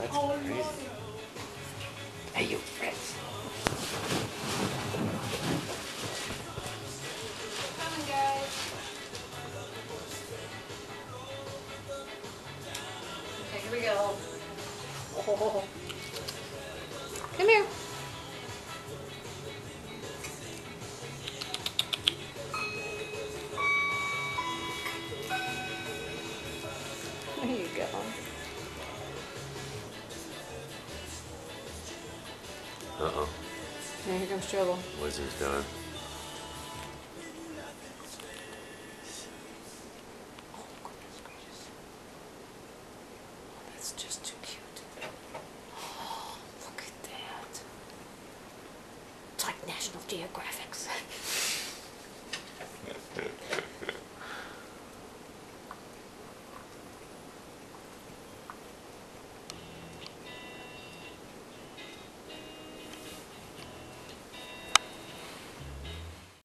That's Oh, crazy. Hey, you. Coming, guys. Okay, here we go. Oh. Uh-oh. Yeah, here comes trouble. Wizard's done. Oh, goodness gracious. Oh, that's just too cute. Oh, look at that. It's like National Geographic.